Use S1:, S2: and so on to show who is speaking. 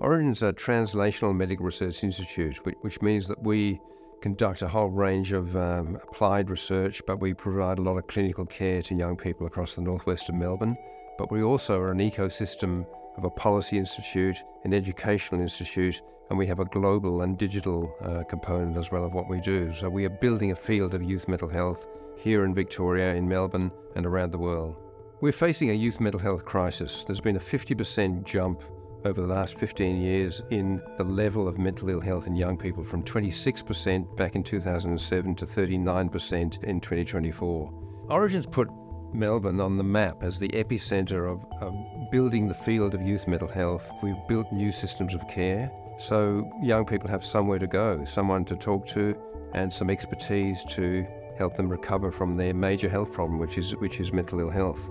S1: Orygen's a translational medical research institute, which, means that we conduct a whole range of um, applied research, but we provide a lot of clinical care to young people across the northwest of Melbourne. But we also are an ecosystem of a policy institute, an educational institute, and we have a global and digital uh, component as well of what we do. So we are building a field of youth mental health here in Victoria, in Melbourne, and around the world. We're facing a youth mental health crisis. There's been a 50% jump over the last 15 years in the level of mental ill health in young people from 26% back in 2007 to 39% in 2024. Orygen's put Melbourne on the map as the epicenter of, of building the field of youth mental health. We've built new systems of care so young people have somewhere to go, someone to talk to, and some expertise to help them recover from their major health problem, which is, which is mental ill health.